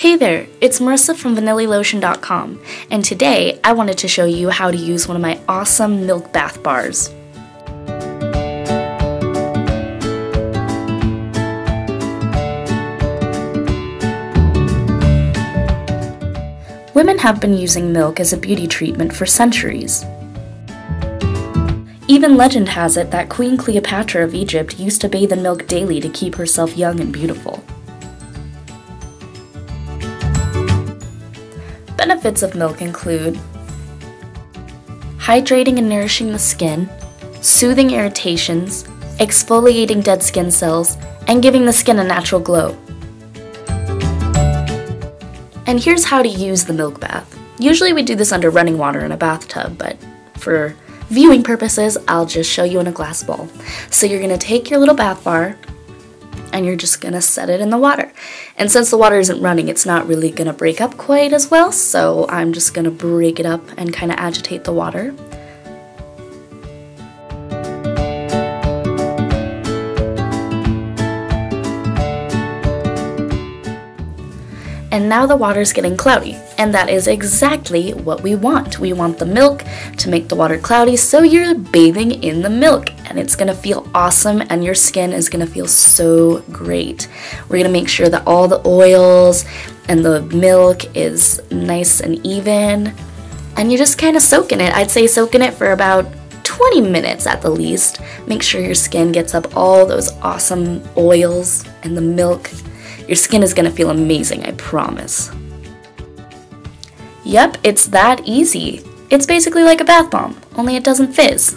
Hey there, it's Marissa from VanillyLotion.com, and today I wanted to show you how to use one of my awesome milk bath bars. Women have been using milk as a beauty treatment for centuries. Even legend has it that Queen Cleopatra of Egypt used to bathe in milk daily to keep herself young and beautiful. Benefits of milk include hydrating and nourishing the skin, soothing irritations, exfoliating dead skin cells, and giving the skin a natural glow. And here's how to use the milk bath. Usually we do this under running water in a bathtub, but for viewing purposes, I'll just show you in a glass bowl. So you're gonna take your little bath bar, and you're just gonna set it in the water. And since the water isn't running, it's not really gonna break up quite as well, so I'm just gonna break it up and kind of agitate the water. And now the water's getting cloudy, and that is exactly what we want. We want the milk to make the water cloudy so you're bathing in the milk and it's gonna feel awesome and your skin is gonna feel so great. We're gonna make sure that all the oils and the milk is nice and even and you just kind of soak in it. I'd say soak in it for about 20 minutes at the least. Make sure your skin gets up all those awesome oils and the milk your skin is gonna feel amazing, I promise. Yep, it's that easy. It's basically like a bath bomb, only it doesn't fizz.